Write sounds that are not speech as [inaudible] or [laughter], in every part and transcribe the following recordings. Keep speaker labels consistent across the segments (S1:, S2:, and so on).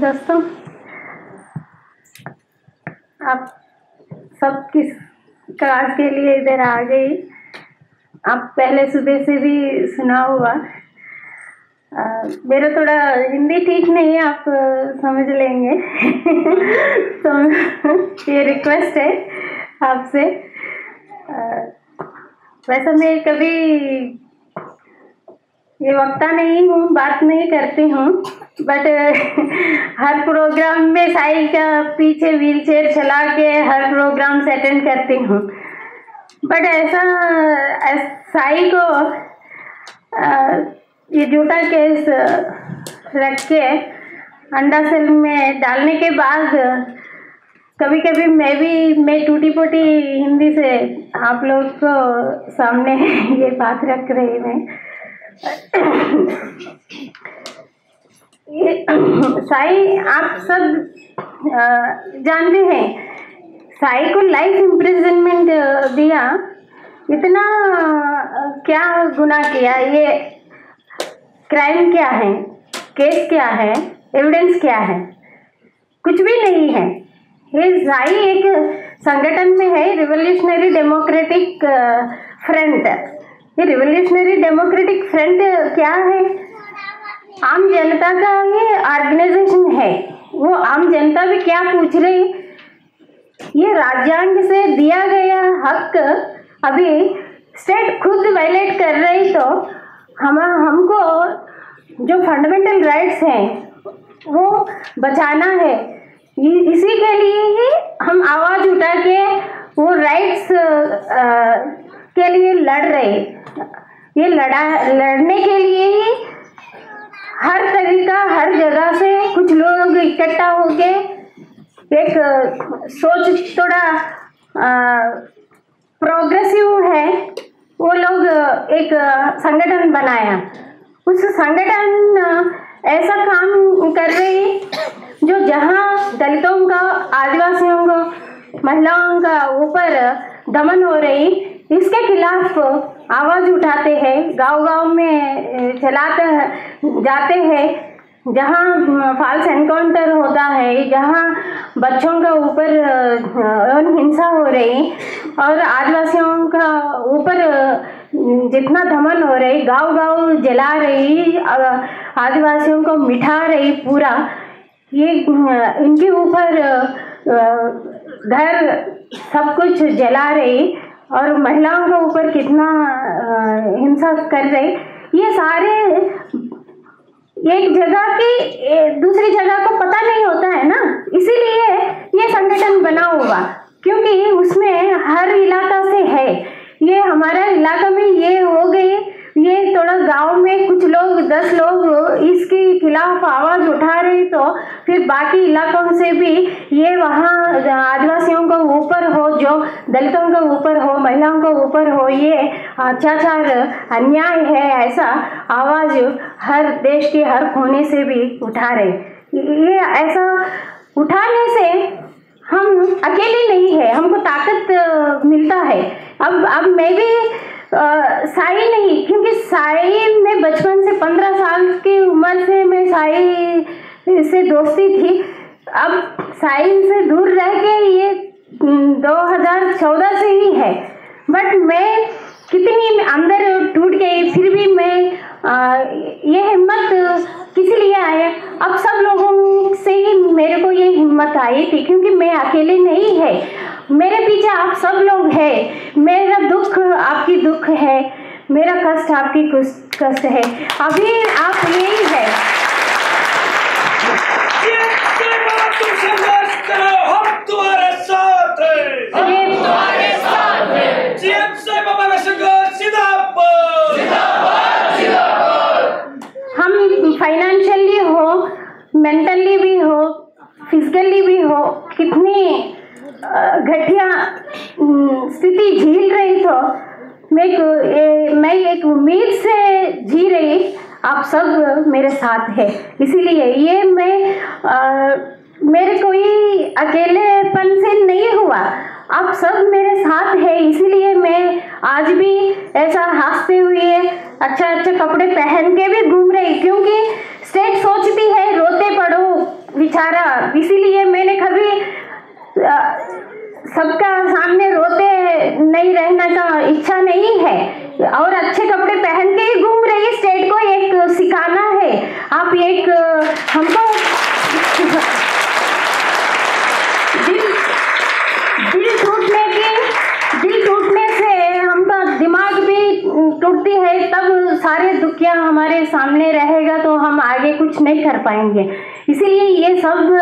S1: दोस्तों, आप सब किस क्लास के लिए इधर आ गई? आप पहले सुबह से भी सुना हुआ मेरा थोड़ा हिंदी ठीक नहीं है, आप समझ लेंगे। [laughs] तो ये रिक्वेस्ट है आपसे। वैसे मैं कभी ये वक्ता नहीं हूँ, बात नहीं करती हूँ बट [laughs] हर प्रोग्राम में साई का पीछे व्हील चेयर चला के हर प्रोग्राम से अटेंड करती हूँ। बट ऐसा साई को ये जूटा केस रख के अंडा सेल में डालने के बाद कभी कभी मैं भी, मैं टूटी फूटी हिंदी से आप लोग को सामने [laughs] ये बात रख रही मैं साई, आप सब जानते हैं, साई को लाइफ इम्प्रिजनमेंट दिया। इतना क्या गुना किया? ये क्राइम क्या है? केस क्या है? एविडेंस क्या है? कुछ भी नहीं है। ये साई एक संगठन में है रिवोल्यूशनरी डेमोक्रेटिक फ्रंट ये रिवोल्यूशनरी डेमोक्रेटिक फ्रंट क्या है? आम जनता का ये ऑर्गेनाइजेशन है। वो आम जनता भी क्या पूछ रही? ये राज्यांग से दिया गया हक अभी स्टेट खुद वायलेट कर रही तो हम, हमको जो फंडामेंटल राइट्स हैं, वो बचाना है। इसी के लिए ही हम आवाज़ उठा के वो राइट्स के लिए लड़ रहे। ये लड़ा, लड़ने के लिए ही हर तरीका, हर जगह से कुछ लोग इकट्ठा होके एक, सोच थोड़ा प्रोग्रेसिव है। वो लोग एक संगठन बनाया। उस संगठन, ऐसा काम कर रही जो जहाँ दलितों का, आदिवासियों का, महिलाओं का ऊपर दमन हो रही। इसके खिलाफ आवाज़ उठाते हैं गाँव गाँव में चलाते, जाते हैं, जहाँ फॉल्स एनकाउंटर होता है, जहाँ बच्चों का ऊपर हिंसा हो रही, और आदिवासियों का ऊपर जितना धमन हो रही गाँव गाँव जला रही आदिवासियों को मिठा रही पूरा, ये इनके ऊपर घर सब कुछ जला रही और महिलाओं के ऊपर कितना हिंसा कर रहे ये सारे एक जगह की दूसरी जगह को पता नहीं होता है ना? इसीलिए ये संगठन बना हुआ, क्योंकि उसमें हर इलाका से है। ये हमारा इलाका में ये हो गई ये थोड़ा गाँव में कुछ लोग, दस लोग इसके खिलाफ आवाज़ उठा रहे तो फिर बाकी इलाकों से भी ये वहाँ आदिवासियों के ऊपर हो, जो दलितों के ऊपर हो, महिलाओं के ऊपर हो, ये अत्याचार, अन्याय है ऐसा आवाज़ हर देश के हर कोने से भी उठा रहे। ये ऐसा उठाने से हम अकेले नहीं है, हमको ताकत मिलता है। अब अब मैं भी साई नहीं क्योंकि साई में बचपन से पंद्रह साल की उम्र से मैं साई से दोस्ती थी। अब साई से दूर रह के ये 2014 से ही है। बट मैं कितनी अंदर टूट गई फिर भी मैं आ, ये हिम्मत किस लिए आए अब सब लोगों से ही मेरे को ये हिम्मत आई थी क्योंकि मैं अकेले नहीं है। मेरे पीछे आप सब लोग हैं। मेरा दुख आपकी दुख है। मेरा कष्ट आपकी कष्ट है। अभी आप यही है
S2: हम तुम्हारे साथ हैं हम तुम्हारे साथ हैं जीएम से बाबा संघर्ष जिंदाबाद जिंदाबाद
S1: जिंदाबाद हम फाइनेंशियली हो मेंटली भी हो फिजिकली भी हो कितनी घटिया स्थिति झील रही तो मैं एक, मैं एक उम्मीद से जी रही आप सब साथ है। इसीलिए ये मैं आ, मेरे कोई अकेलेपन से नहीं हुआ आप सब मेरे साथ है इसीलिए मैं आज भी ऐसा हँसते हुए अच्छा अच्छा कपड़े पहन के भी घूम रही क्योंकि स्टेट सोचती है रोते पड़ो बेचारा इसीलिए मैंने कभी अ, सबका सामने रोते नहीं रहने का इच्छा नहीं है और अच्छे कपड़े पहन के ही घूम रही स्टेट को एक सिखाना है आप एक अ, हमको दिल दिल टूटने की दिल टूटने से हमका दिमाग भी टूटती है तब सारे दुखिया हमारे सामने रहेगा तो हम आगे कुछ नहीं कर पाएँगे। इसीलिए ये सब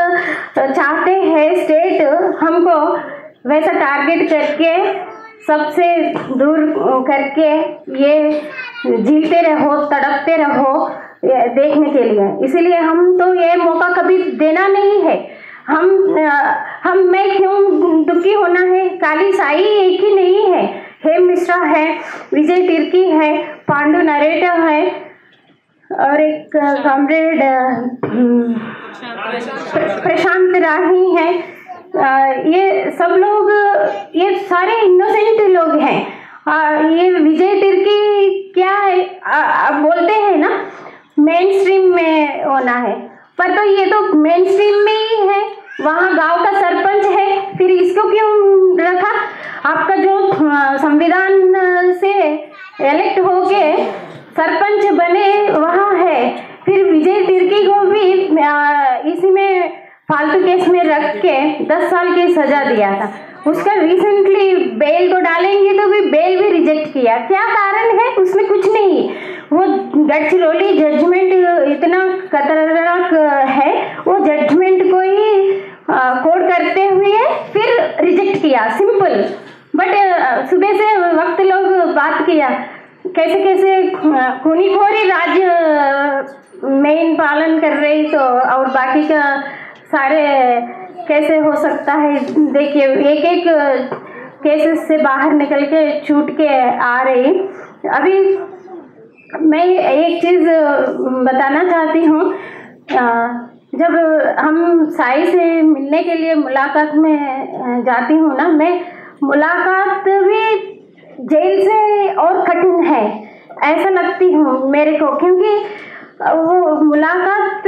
S1: चाहते हैं स्टेट हमको वैसा टारगेट करके सबसे दूर करके ये जीते रहो, तड़पते रहो देखने के लिए। इसीलिए हम तो ये मौका कभी देना नहीं है। हम हम, मैं क्यों दुखी होना है? काली साई एक ही नहीं है। हेम मिश्रा है, विजय तिर्की है, पांडु नरेटर है और एक कॉमरेड प्रशांत राही है। ये सब लोग ये सारे इनोसेंट लोग हैं। अ, ये विजय तिर्की क्या है? अ, बोलते हैं ना मेन स्ट्रीम में होना है। पर तो ये तो मेन स्ट्रीम में ही है। वहाँ गाँव का सरपंच है। फिर इसको क्यों रखा? आपका जो संविधान से इलेक्ट होके सरपंच बने वहाँ है। फिर विजय तिर्की को भी इसी में फालतू केस में रख के दस साल की सजा दिया था। उसका रिसेंटली बेल तो डालेंगे तो भी बेल भी रिजेक्ट किया। क्या कारण है? उसमें कुछ नहीं। वो गडचिरोली जजमेंट इतना खतरनाक है, वो जजमेंट को ही कोड करते हुए फिर रिजेक्ट किया। सिंपल बट सुबह से वक्त लोग बात किया। कैसे कैसे खूनी खोरी राज्य मेन पालन कर रही तो और बाकी का सारे कैसे हो सकता है? देखिए एक एक केसेस से बाहर निकल के छूट के आ रही। अभी मैं एक चीज़ बताना चाहती हूँ जब हम साई से मिलने के लिए मुलाकात में जाती हूँ ना, मैं मुलाकात भी जेल से और कठिन है। ऐसा लगती हूँ मेरे को, क्योंकि वो मुलाकात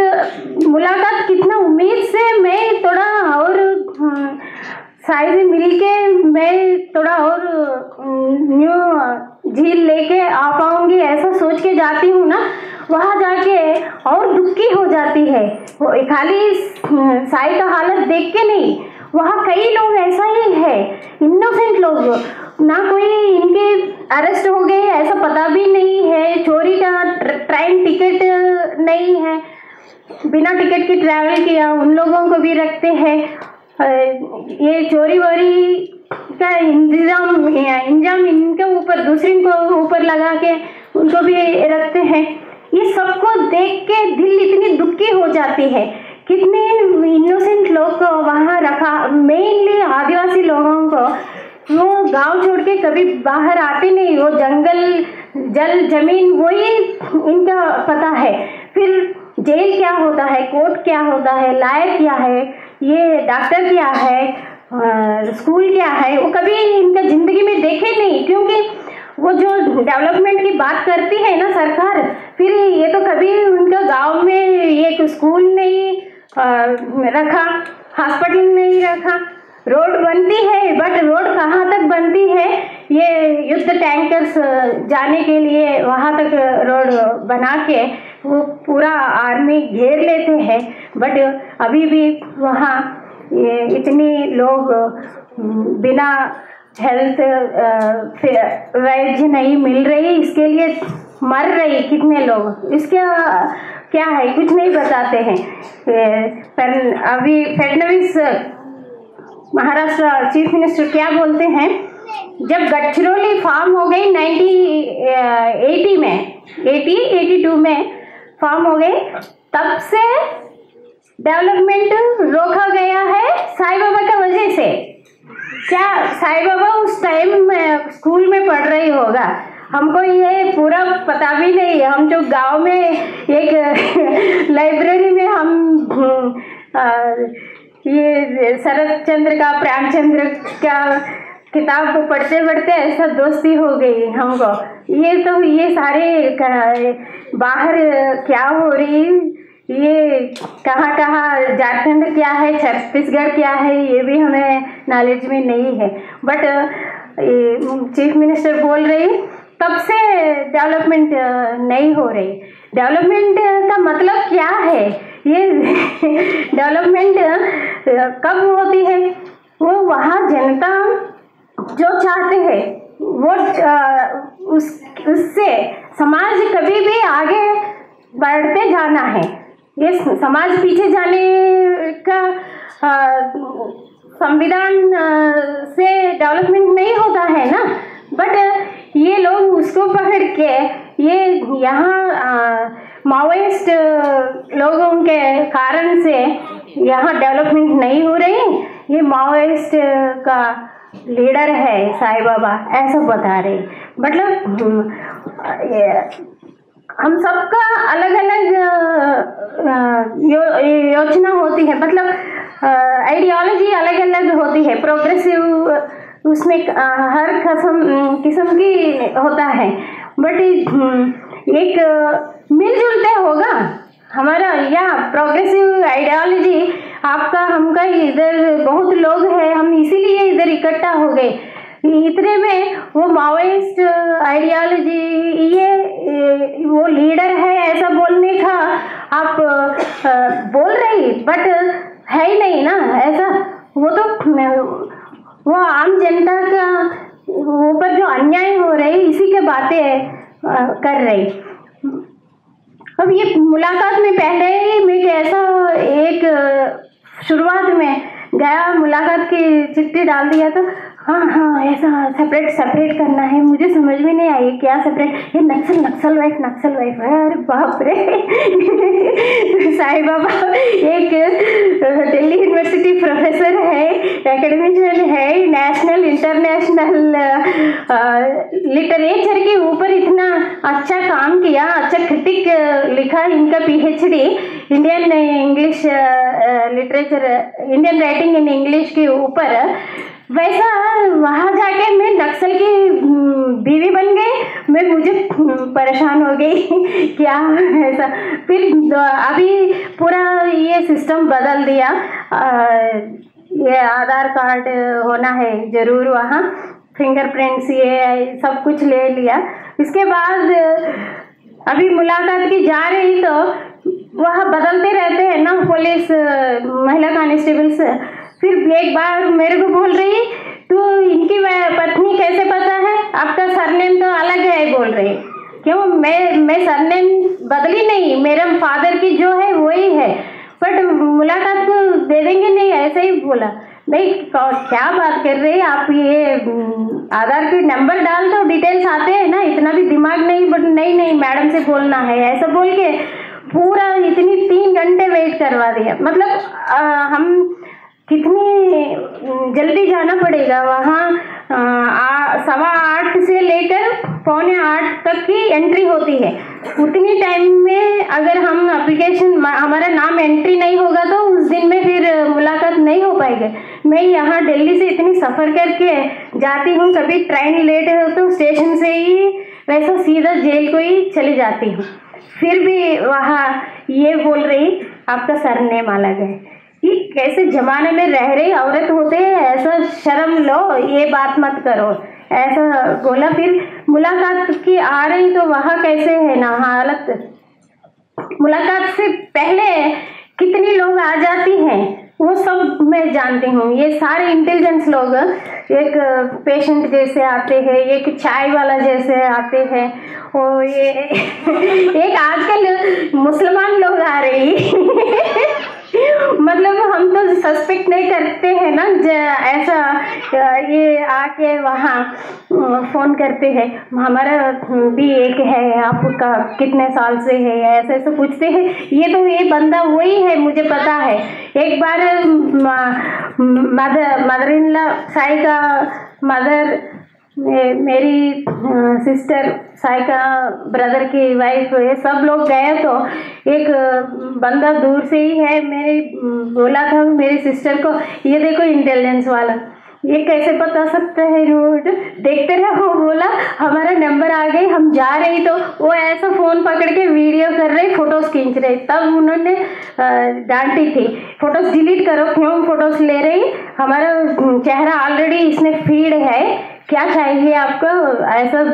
S1: मुलाकात कितना उम्मीद से मैं थोड़ा और साई से मिल के मैं थोड़ा और न्यू झील लेके आ पाऊँगी ऐसा सोच के जाती हूँ ना, वहाँ जाके और दुखी हो जाती है। वो खाली साई का हालत देख के नहीं वहाँ कई लोग, ऐसा ही है। इनोसेंट लोग ना कोई इनके अरेस्ट हो गए, ऐसा पता भी नहीं है। चोरी का ट्रेन टिकट नहीं है। बिना टिकट के ट्रैवल किया, उन लोगों को भी रखते हैं। ये चोरी वोरी का इंतज़ाम इंजाम इनके ऊपर, दूसरे को ऊपर लगा के उनको भी रखते हैं। ये सबको देख के दिल इतनी दुखी हो जाती है। कितने इनोसेंट लोग को वहाँ रखा। मेनली आदिवासी लोगों को। वो गाँव छोड़ के कभी बाहर आते नहीं। वो जंगल जल ज़मीन वही इनका पता है। फिर जेल क्या होता है? कोर्ट क्या होता है? लायर क्या है? ये डॉक्टर क्या है? अ, स्कूल क्या है? वो कभी इनका ज़िंदगी में देखे नहीं। क्योंकि वो जो डेवलपमेंट की बात करती है ना सरकार फिर ये तो कभी उनका गाँव में एक स्कूल नहीं अ, रखा। हॉस्पिटल नहीं रखा। रोड बनती है बट रोड कहाँ तक बनती है? ये युद्ध टैंकर्स जाने के लिए वहाँ तक रोड बना के वो पूरा आर्मी घेर लेते हैं। बट अभी भी वहाँ इतनी लोग बिना हेल्थ वेज नहीं मिल रही। इसके लिए मर रही कितने लोग? इसका क्या है? कुछ नहीं बताते हैं। पर अभी फडनवीस महाराष्ट्र चीफ मिनिस्टर क्या बोलते हैं? जब गडचिरोली फार्म हो गई 1980 में 80 82 में फार्म हो गई, तब से डेवलपमेंट रोका गया है साई बाबा का वजह से। क्या साई बाबा उस टाइम स्कूल में पढ़ रही होगा? हमको ये पूरा पता भी नहीं हम जो गाँव में एक [laughs] लाइब्रेरी में हम हम्म, ये शरद चंद्र का प्रेमचंद्र का किताब को पढ़ते पढ़ते ऐसा दोस्ती हो गई हमको। ये तो ये सारे बाहर क्या हो रही? ये कहाँ कहाँ झारखंड क्या है? छत्तीसगढ़ क्या है? ये भी हमें नॉलेज में नहीं है। बट चीफ मिनिस्टर बोल रही तब से डेवलपमेंट नहीं हो रही। डेवलपमेंट का मतलब क्या है? ये [laughs] डेवलपमेंट कब होती है? वो वहाँ जनता जो चाहते हैं, वो उस, उससे समाज कभी भी आगे बढ़ते जाना है। ये समाज पीछे जाने का संविधान से डेवलपमेंट नहीं होता है ना? बट ये लोग उसको पकड़ के ये यहाँ माओइस्ट लोगों के कारण से यहाँ डेवलपमेंट नहीं हो रही। ये माओइस्ट का लीडर है साई बाबा ऐसा बता रहे। मतलब हम सबका अलग अलग यो, योजना होती है। मतलब आइडियोलॉजी अलग अलग होती है प्रोग्रेसिव उसमें हर कसम किस्म की होता है। बट एक, मिलजुल होगा। हमारा या प्रोग्रेसिव आइडियोलॉजी आपका, हमका इधर बहुत लोग हैं, हम इसीलिए इधर इकट्ठा हो गए। इतने में वो माओइस्ट आइडियोलॉजी ये वो लीडर है, ऐसा बोलने का आप बोल रही बट है ही नहीं ना, ऐसा। वो तो वो आम जनता का ऊपर जो अन्याय हो रही इसी के बातें कर रही। अब ये मुलाकात में पहले ही मैं ऐसा एक शुरुआत में गया, मुलाकात की चिट्ठी डाल दिया तो हाँ हाँ ऐसा सेपरेट सेपरेट करना है। मुझे समझ में नहीं आई क्या सेपरेट ये नक्सल नक्सल वाइफ नक्सल वाइफ है। अरे बाप रे। साई बाबा एक दिल्ली यूनिवर्सिटी प्रोफेसर है एकेडमिशियन है नेशनल इंटरनेशनल लिटरेचर के ऊपर इतना अच्छा काम किया अच्छा क्रिटिक लिखा, इनका PhD Indian English literature Indian writing in English के ऊपर वैसा वहाँ जाके मैं नक्सल की बीवी बन गई। मैं मुझे परेशान हो गई। [laughs] क्या ऐसा? फिर अभी पूरा ये सिस्टम बदल दिया। आ, ये आधार कार्ड होना है ज़रूर वहाँ। फिंगरप्रिंट्स ये सब कुछ ले लिया। इसके बाद अभी मुलाकात की जा रही तो वहाँ बदलते रहते हैं ना पुलिस महिला कांस्टेबल्स फिर एक बार मेरे को बोल रही तो इनकी पत्नी कैसे पता है? आपका सरनेम तो अलग है, बोल रही। क्यों? मैं मैं सरनेम बदली नहीं, मेरे फादर की जो है वही है। बट मुलाकात को दे देंगे नहीं, ऐसे ही बोला। नहीं क्या बात कर रहे हैं? आप ये आधार के नंबर डाल दो, डिटेल्स आते हैं ना, इतना भी दिमाग नहीं, बट नहीं नहीं, मैडम से बोलना है, ऐसा बोल के पूरा इतनी तीन घंटे वेट करवा दिया। मतलब आ, हम कितनी जल्दी जाना पड़ेगा वहाँ सवा आठ से लेकर पौने आठ तक की एंट्री होती है। उतनी टाइम में अगर हम एप्लीकेशन हमारा नाम एंट्री नहीं होगा तो उस दिन में फिर मुलाकात नहीं हो पाएगी। मैं यहाँ दिल्ली से इतनी सफ़र करके जाती हूँ कभी ट्रेन लेट हो तो स्टेशन से ही वैसा सीधा जेल को ही चली जाती हूँ। फिर भी वहाँ ये बोल रही, आपका सरनेम अलग है। कि कैसे जमाने में रह रही औरत होते ऐसा शर्म लो, ये बात मत करो। ऐसा बोला, फिर मुलाकात की आ रही तो वहाँ कैसे है ना, हालत? मुलाकात से पहले कितनी लोग आ जाती हैं? वो सब मैं जानती हूँ। ये सारे इंटेलिजेंस लोग एक पेशेंट जैसे आते हैं, एक चाय वाला जैसे आते हैं, और ये [laughs] एक आजकल मुसलमान लोग आ रही [laughs] मतलब हम तो सस्पेक्ट नहीं करते हैं ना ऐसा ये आके वहाँ फ़ोन करते हैं। हमारा भी एक है, आपका कितने साल से है, ऐसे ऐसे पूछते हैं। ये तो ये बंदा वही है, मुझे पता है। एक बार mother mother in law Sai का मदर मेरी सिस्टर साइका ब्रदर की वाइफ ये सब लोग गए तो एक बंदा दूर से ही है। मेरे बोला था मेरी सिस्टर को, ये देखो इंटेलिजेंस वाला, ये कैसे बता सकते हैं रोड देखते रहो, बोला, हमारा नंबर आ गई, हम जा रही तो वो ऐसा फ़ोन पकड़ के वीडियो कर रहे फ़ोटोज़ खींच रहे। तब उन्होंने डांटी थी। फ़ोटोज़ डिलीट करो, क्यों फ़ोटोज़ ले रही? हमारा चेहरा ऑलरेडी इसमें फ़ीड है। क्या चाहिए आपको? ऐसा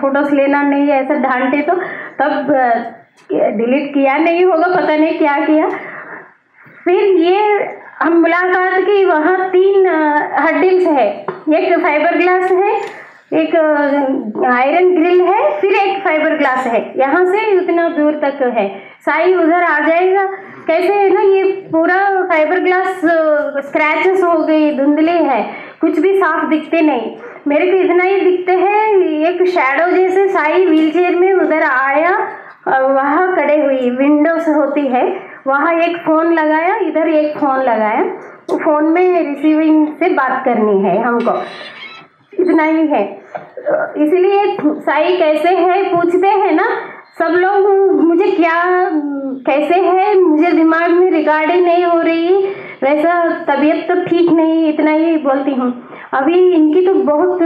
S1: फोटोस लेना नहीं है ऐसा डांटे तो तब डिलीट किया नहीं होगा, पता नहीं क्या किया। फिर ये हम मुलाकात की, वहाँ तीन हड्डिल्स है। एक फाइबर ग्लास है, एक आयरन ग्रिल है, फिर एक फाइबर ग्लास है। यहाँ से उतना दूर तक है। साई उधर आ जाएगा। कैसे है ना, ये पूरा फाइबर ग्लास स्क्रैचेस हो गई, धुंधले है। कुछ भी साफ़ दिखते नहीं। मेरे को इतना ही दिखते हैं। एक शैडो जैसे साई व्हीलचेयर में उधर आया वहाँ खड़े हुई विंडोज़ होती है। वहाँ एक फ़ोन लगाया, इधर एक फ़ोन लगाया। फ़ोन में रिसीविंग से बात करनी है हमको। इतना ही है। इसलिए साई कैसे है, पूछते हैं ना? सब लोग, मुझे क्या, कैसे है? मुझे दिमाग में रिकॉर्डिंग नहीं हो रही। वैसा तबीयत तो ठीक नहीं, इतना ही बोलती हूँ। अभी इनकी तो बहुत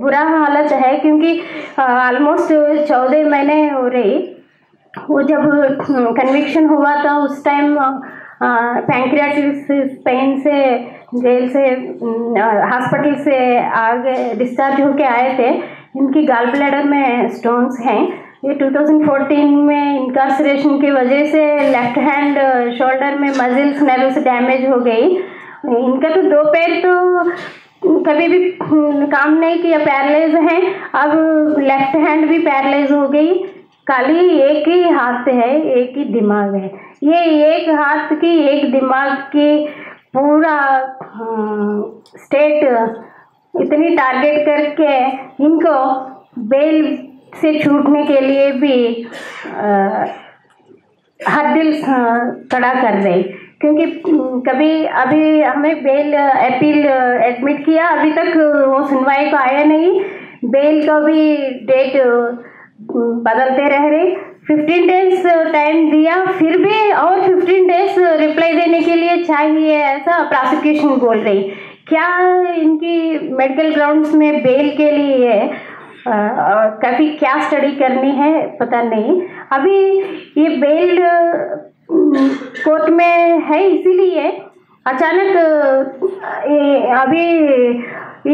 S1: बुरा हालत है, क्योंकि ऑलमोस्ट चौदह महीने हो रही। वो जब कन्विक्शन हुआ था, उस टाइम पैंक्रियाटिस पेन से, जेल से हॉस्पिटल से आगे डिस्चार्ज होके आए थे। इनकी गाल ब्लैडर में स्टोन्स हैं। ये 2014 में इनकारसरेशन की वजह से लेफ़्ट हैंड शोल्डर में मजिल्स नर्व्स डैमेज हो गई। इनका तो दो पैर तो कभी भी काम नहीं किया पैरलाइज हैं। अब लेफ़्ट हैंड भी पैरलाइज हो गई। खाली एक ही हाथ है, एक ही दिमाग है। ये एक हाथ की, एक दिमाग की पूरा स्टेट इतनी टारगेट करके इनको बेल से छूटने के लिए भी हर दिल खड़ा कर रहे क्योंकि कभी, अभी हमें बेल अपील एडमिट किया, अभी तक वो सुनवाई को आया नहीं। बेल का भी डेट बदलते रह रहे। फिफ्टीन डेज़ टाइम दिया, फिर भी और फिफ्टीन डेज़ रिप्लाई देने के लिए चाहिए ऐसा प्रोसिक्यूशन बोल रही। क्या इनकी मेडिकल ग्राउंड्स में बेल के लिए काफ़ी क्या स्टडी करनी है, पता नहीं। अभी ये बेल कोर्ट में है, इसीलिए अचानक ये, अभी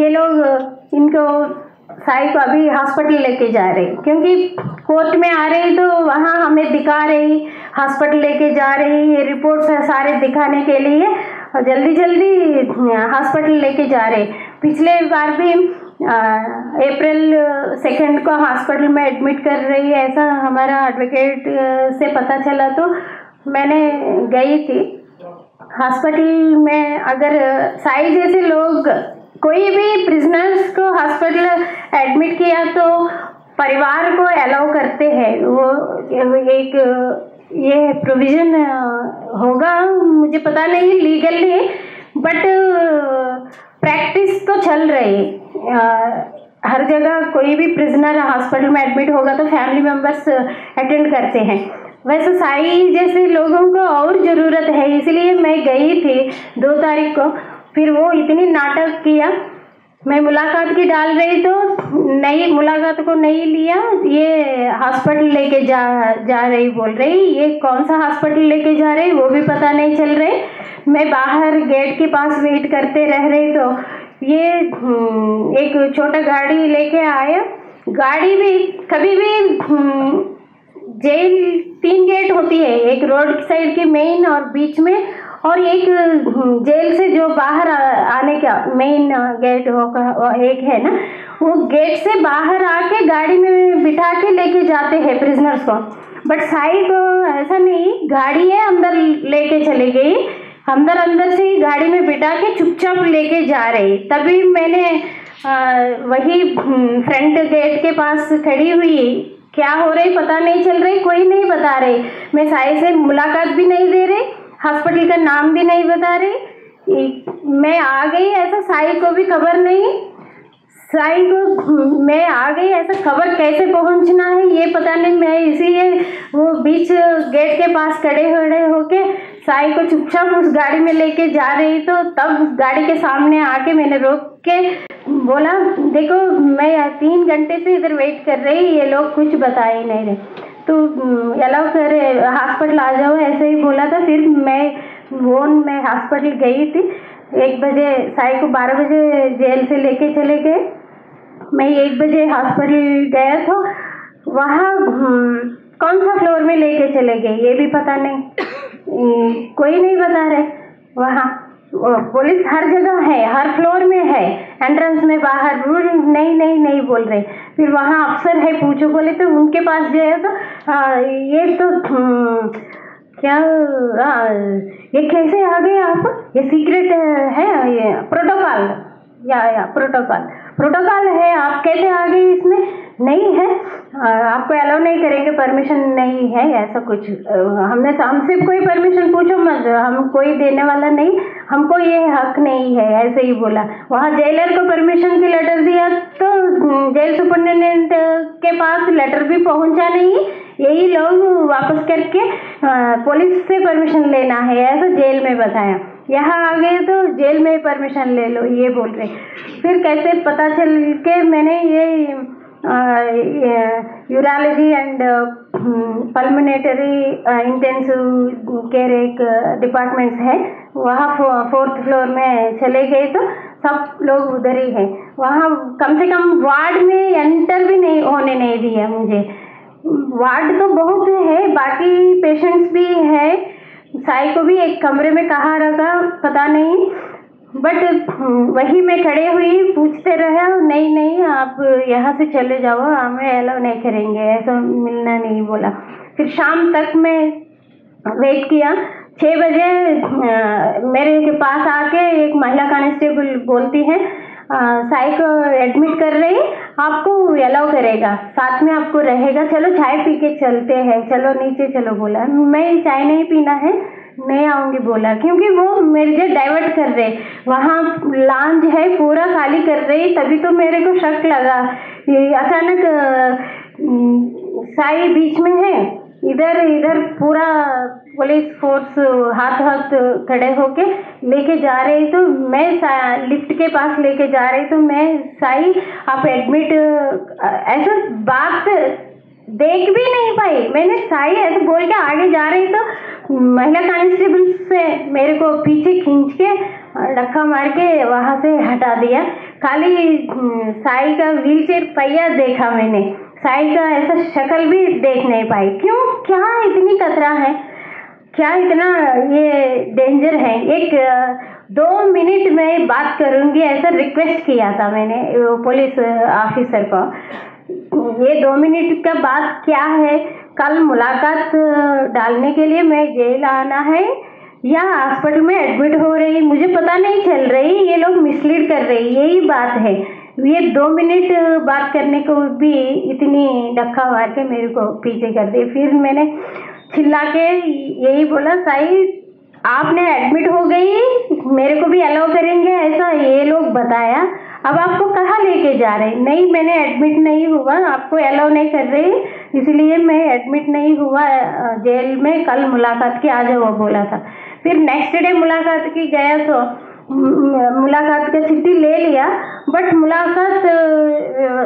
S1: ये लोग, इनको साई को अभी हॉस्पिटल लेके जा रहे क्योंकि कोर्ट में आ रही तो वहाँ हमें दिखा रही हॉस्पिटल लेके जा रही ये रिपोर्ट्स है सारे दिखाने के लिए। और जल्दी जल्दी हॉस्पिटल लेके जा रहे पिछले बार भी अप्रैल सेकंड को हॉस्पिटल में एडमिट कर रही है, ऐसा हमारा एडवोकेट से पता चला तो मैंने गई थी। हॉस्पिटल में अगर साई जैसे लोग, कोई भी प्रिजनर्स को हॉस्पिटल एडमिट किया तो परिवार को अलाउ करते हैं। वो, एक ये प्रोविज़न होगा, मुझे पता नहीं लीगली बट प्रैक्टिस तो चल रही। हर जगह कोई भी प्रिजनर हॉस्पिटल में एडमिट होगा तो फैमिली मेंबर्स अटेंड करते हैं। वैसे साई जैसे लोगों को और ज़रूरत है, इसलिए मैं गई थी दो तारीख को। फिर वो इतनी नाटक किया, मैं मुलाकात की डाल रही तो नहीं मुलाकात को नहीं लिया, ये हॉस्पिटल लेके जा जा रही बोल रही, ये कौन सा हॉस्पिटल लेके जा रही, वो भी पता नहीं चल रहे। मैं बाहर गेट के पास वेट करते रह रही तो ये एक छोटा गाड़ी लेके आया। गाड़ी भी, कभी भी जेल, तीन गेट होती है, एक रोड साइड की मेन और बीच में, और एक जेल से जो बाहर आने का मेन गेट होगा एक है ना, वो गेट से बाहर आके गाड़ी में बिठा के लेके जाते हैं प्रिजनर्स को। बट साई को ऐसा नहीं, गाड़ी है, अंदर लेके चली गई। अंदर अंदर से ही गाड़ी में बिठा के चुपचाप लेके जा रही। तभी मैंने आ, वही फ्रंट गेट के पास खड़ी हुई। क्या हो रही पता नहीं चल रही कोई नहीं बता रही। मैं साई से मुलाकात भी नहीं दे रही हॉस्पिटल का नाम भी नहीं बता रही। मैं आ गई ऐसा साई को भी खबर नहीं। साई को मैं आ गई ऐसा खबर कैसे पहुँचना है ये पता नहीं। मैं इसीलिए वो बीच गेट के पास खड़े खड़े होके साई को चुपचाप उस गाड़ी में लेके जा रही तो तब गाड़ी के सामने आके मैंने रोक के बोला, देखो, मैं तीन घंटे से इधर वेट कर रही, ये लोग कुछ बता ही नहीं रहे। तो अलाउ कर हॉस्पिटल आ जाओ, ऐसे ही बोला था। फिर मैं फ़ोन में हॉस्पिटल गई थी। एक बजे, साई को बारह बजे जेल से लेके चले गए। मैं एक बजे हॉस्पिटल गया था। वहाँ कौन सा फ्लोर में लेके चले गए, ये भी पता नहीं। कोई नहीं बता रहे। वहाँ पुलिस हर जगह है हर फ्लोर में है। एंट्रेंस में बाहर नहीं नहीं नहीं बोल रहे। फिर वहाँ अफसर है पूछो बोले तो उनके पास गए तो आ, ये तो हम्म, क्या आ, ये कैसे आ गए आप? ये सीक्रेट है ये प्रोटोकॉल या या प्रोटोकॉल प्रोटोकॉल है आप कैसे आ गए इसमें? नहीं है। आपको अलाउ नहीं करेंगे परमिशन नहीं है ऐसा कुछ। हमने हमसे कोई परमिशन पूछो मत हम कोई देने वाला नहीं हमको ये हक नहीं है ऐसे ही बोला। वहाँ जेलर को परमिशन की लेटर दिया तो हम्म, जेल सुपरिटेंडेंट के पास लेटर भी पहुँचा नहीं। यही लोग वापस करके पुलिस से परमिशन लेना है ऐसा जेल में बताया। यहाँ आ गए तो जेल में परमिशन ले लो ये बोल रहे। फिर कैसे पता चल के मैंने ये urology and pulmonary intensive care एक डिपार्टमेंट्स है। वहाँ फोर्थ फ्लोर में चले गए तो सब लोग उधर ही हैं। वहाँ कम से कम वार्ड में एंटर भी नहीं, होने नहीं दिया मुझे। वार्ड तो बहुत है, बाकी पेशेंट्स भी है। साई को भी एक कमरे में कहाँ रखा पता नहीं। बट वही मैं खड़े हुई पूछते रहे, नहीं नहीं, आप यहाँ से चले जाओ, हमें अलाउ नहीं करेंगे, ऐसा मिलना नहीं बोला। फिर शाम तक मैं वेट किया। छः बजे मेरे के पास आके एक महिला कांस्टेबल बोलती है साई को एडमिट कर रही, आपको अलाउ करेगा, साथ में आपको रहेगा, चलो चाय पी के चलते हैं, चलो नीचे चलो, बोला। मैं चाय नहीं पीना है नहीं आऊँगी बोला, क्योंकि वो मेरे डाइवर्ट कर रहे। वहाँ लांज है, पूरा खाली कर रही, तभी तो मेरे को शक लगा। ये अचानक साई बीच में है। इधर इधर पूरा पुलिस फोर्स हाथ हाथ खड़े होके लेके जा रही तो मैं लिफ्ट के पास लेके जा रही तो मैं, साई, आप एडमिट ऐसा बात देख भी नहीं पाई। मैंने ऐसे बोल के आगे जा रही तो महिला कांस्टेबल से मेरे को पीछे खींच के धक्का मार के वहाँ से हटा दिया। खाली हम्म, साई का व्हील चेयर पहिया देखा मैंने। साई का ऐसा शक्ल भी देख नहीं पाई। क्यों? क्या इतनी कतरा है? क्या इतना ये डेंजर है? एक दो मिनट में बात करूँगी ऐसा रिक्वेस्ट किया था मैंने पुलिस ऑफिसर को। ये दो मिनट का बात क्या है? कल मुलाकात डालने के लिए मैं जेल आना है। या हॉस्पिटल में एडमिट हो रही, मुझे पता नहीं चल रही, ये लोग मिसलीड कर रही, यही बात है। ये दो मिनट बात करने को भी इतनी धक्का मार के मेरे को पीछे कर दी फिर मैंने चिल्ला के यही बोला, साई, आपने एडमिट हो गई, मेरे को भी अलाउ करेंगे, ऐसा ये लोग बताया। अब आपको कहाँ लेके जा रहे हैं? नहीं, मैंने एडमिट नहीं हुआ, आपको अलाउ नहीं कर रही, इसलिए मैं एडमिट नहीं हुआ जेल में, कल मुलाकात की आ जाओ बोला था फिर नेक्स्ट डे मुलाकात की गया तो मुलाकात का चिट्ठी ले लिया बट मुलाकात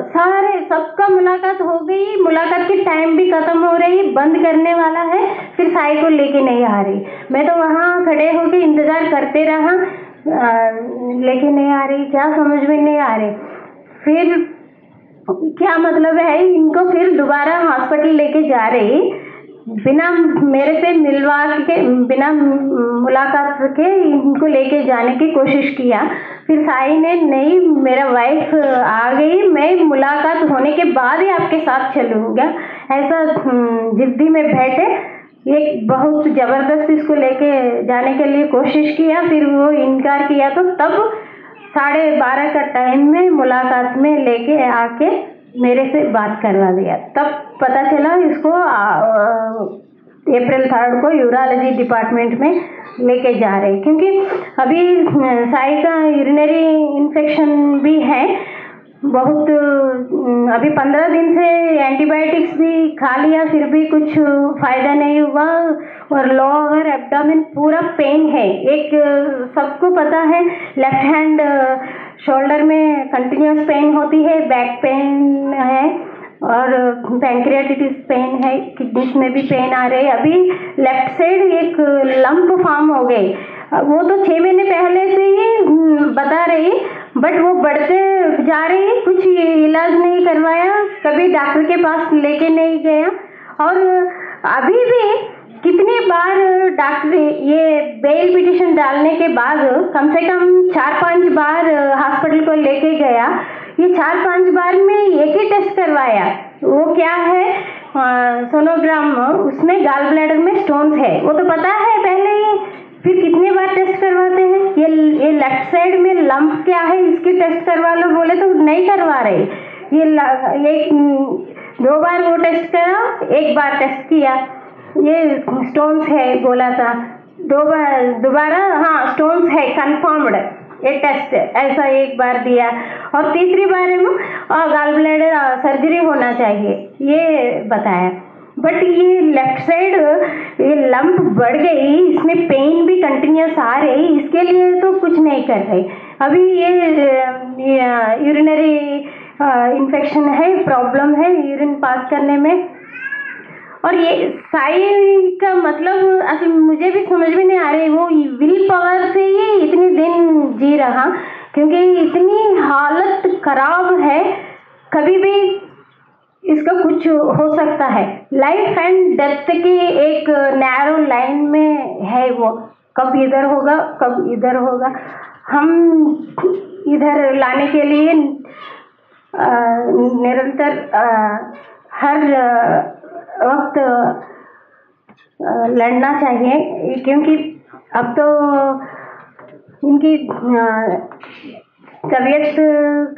S1: सारे, सबका मुलाकात हो गई, मुलाकात की टाइम भी खत्म हो रही, बंद करने वाला है, फिर साई को लेके नहीं आ रही। मैं तो वहाँ खड़े होके इंतज़ार करते रहा लेके नहीं आ रही क्या समझ में नहीं आ रही। फिर क्या मतलब है इनको फिर दोबारा हॉस्पिटल लेके जा रही बिना मेरे से मिलवा के बिना मुलाकात के इनको लेके जाने की कोशिश किया। फिर साई ने नहीं मेरा वाइफ आ गई मैं मुलाकात होने के बाद ही आपके साथ चलूँगा। ऐसा हम्म, जिद्दी में बैठे एक बहुत ज़बरदस्त इसको लेके जाने के लिए कोशिश किया, फिर वो इनकार किया तो तब साढ़े बारह का टाइम में, मुलाकात में लेके आके मेरे से बात करवा दिया। तब पता चला इसको अप्रैल थर्ड को यूरालॉजी डिपार्टमेंट में लेके जा रहे क्योंकि अभी, साई का यूरिनरी इन्फेक्शन भी है बहुत अभी पंद्रह दिन से एंटीबायोटिक्स भी खा लिया, फिर भी कुछ फ़ायदा नहीं हुआ और लोअर एब्डामिन पूरा पेन है। एक, सबको पता है लेफ़्ट हैंड शोल्डर में कंटिन्यूस पेन होती है बैक पेन है और पैंक्रियाटिस पेन है किडनीज में भी पेन आ रहे अभी लेफ़्ट साइड एक लंप फॉर्म हो गई। वो तो छः महीने पहले से ही हम्म, बता रही बट वो बढ़ते जा रही कुछ इलाज नहीं करवाया कभी डॉक्टर के पास लेके नहीं गया। और अभी भी कितने बार डॉक्टर ये बेल पिटिशन डालने के बाद कम से कम चार पाँच बार हॉस्पिटल को लेके गया। ये चार पाँच बार में एक ही टेस्ट करवाया। वो क्या है? सोनोग्राम उसमें गाल ब्लैडर में स्टोन्स है। वो तो पता है ही फिर कितने बार टेस्ट करवाते हैं? ये ये लेफ़्ट साइड में लंप क्या है? इसकी टेस्ट करवा लो बोले तो नहीं करवा रहे। ये हम्म, दो बार वो टेस्ट करा एक बार टेस्ट किया। ये स्टोन्स है बोला था। दो बार दोबारा हाँ स्टोन्स है कंफर्म्ड ये टेस्ट ऐसा एक बार दिया। और तीसरी बार में गाल ब्लैडर सर्जरी होना चाहिए। ये बताया। बट ये लेफ़्ट साइड ये लंप बढ़ गई, इसमें पेन भी कंटिन्यूस आ रही, इसके लिए तो कुछ नहीं कर रही। अभी ये यूरिनरी इन्फेक्शन है प्रॉब्लम है यूरिन पास करने में। और ये साई का मतलब असल मुझे भी समझ में नहीं आ रही, वो विल पावर से ही इतने दिन जी रहा, क्योंकि इतनी हालत खराब है, कभी भी इसका कुछ हो सकता है। लाइफ एंड डेथ की एक नैरो लाइन में है वो। कब इधर होगा, कब इधर होगा। हम इधर लाने के लिए निरंतर हर वक्त लड़ना चाहिए, क्योंकि अब तो इनकी तबीयत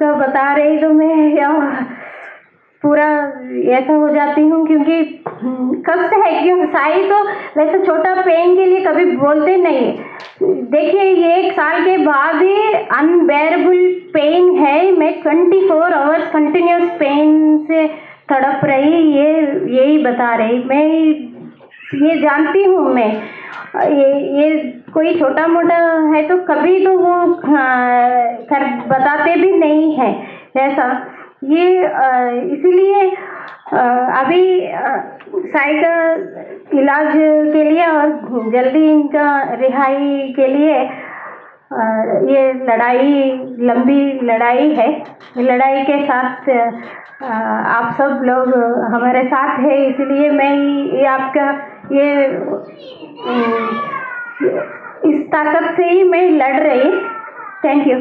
S1: का बता रही तो मैं, या पूरा ऐसा हो जाती हूँ क्योंकि हम्म, कष्ट है क्यों? साई तो वैसे छोटा पेन के लिए कभी बोलते नहीं। देखिए ये एक साल के बाद ही अनबेरेबल पेन है। मैं twenty four hours continuous pain से तड़प रही ये यही बता रही। मैं ये जानती हूँ मैं। ये ये कोई छोटा मोटा है तो कभी तो वो हाँ, कर बताते भी नहीं है। ऐसा ये इसीलिए अभी साई का इलाज के लिए और जल्दी इनका रिहाई के लिए ये लड़ाई, लंबी लड़ाई है। लड़ाई के साथ आप सब लोग हमारे साथ है, इसलिए मैं ये आपका, ये इस ताकत से ही मैं लड़ रही थैंक यू